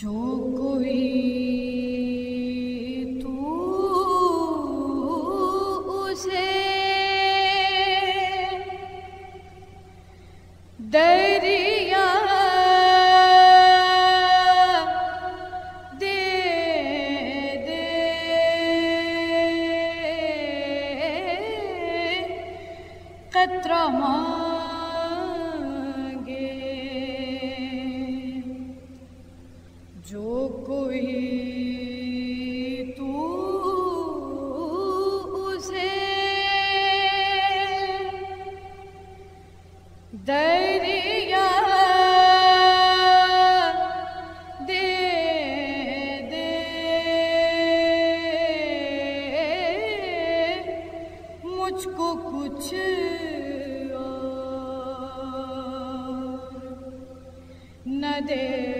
जो कोई कतरा मांगे। जो कोई तू उसे दरिया मुझको कुछ day.